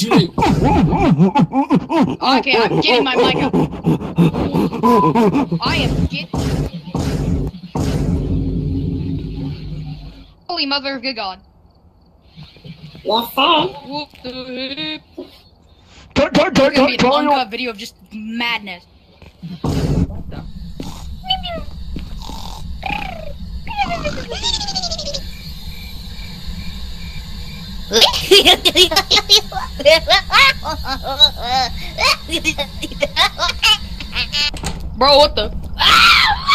Okay, I'm getting my mic up. I am get. Holy mother of good God. Yes, sir. Whoop the hip. Turn, turn, There's turn, gonna be turn, an turn, uncut video of just madness. Bro, what the? Ah!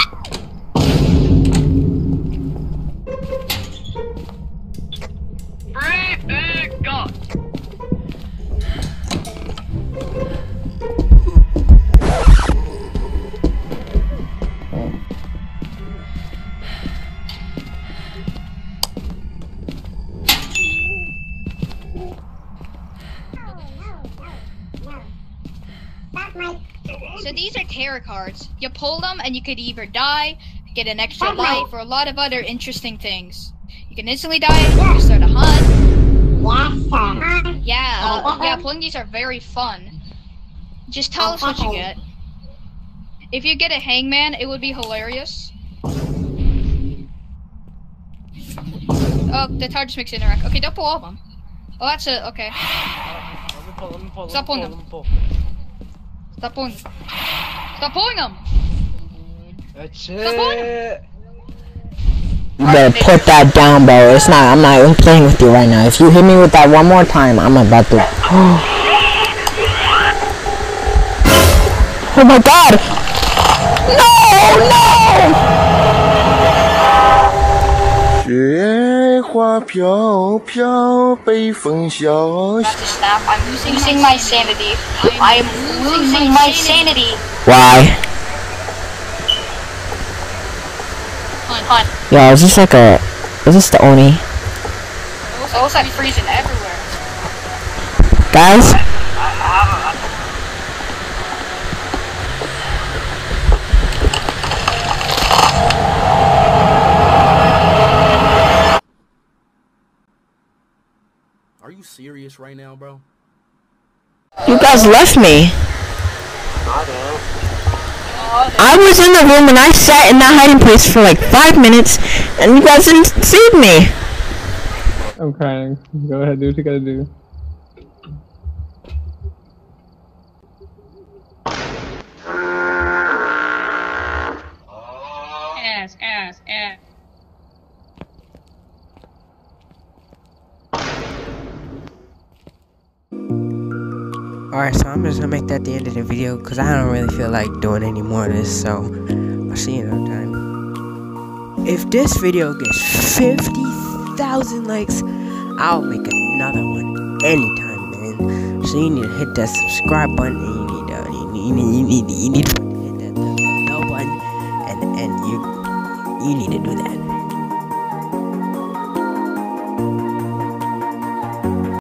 So these are tarot cards. You pull them and you could either die, get an extra life, or a lot of other interesting things. You can instantly die, you can start a hunt. Yeah, uh, yeah, pulling these are very fun. Just tell us what you get. If you get a hangman, it would be hilarious. Oh, the card just makes it interact. Okay, don't pull all of them. Oh, that's it. Okay. Let me pull, let me pull, Stop let me pulling pull, them. Let me. Stop pulling. Stop pulling them. That's Stop pulling it. You better put that down, bro. It's not. I'm not even playing with you right now. If you hit me with that one more time, I'm about to. Oh my god! No, no! 飘飘，北风萧萧。 to snap. I'm losing my sanity. I am losing my sanity. Why? Hunt, hunt. Yo, is this like a? Is this the Oni? It looks like freezing everywhere. Guys? Serious right now, bro? You guys left me. I was in the room and I sat in that hiding place for like five minutes and you guys didn't see me. I'm crying. Go ahead, do what you gotta do. Ass, ass, ass. Alright, so I'm just gonna make that the end of the video because I don't really feel like doing any more of this, so I'll see you another time. If this video gets 50,000 likes, I'll make another one anytime, man. So you need to hit that subscribe button and you need to, you need, you need, you need, to hit that, bell button and, and you, you need to do that.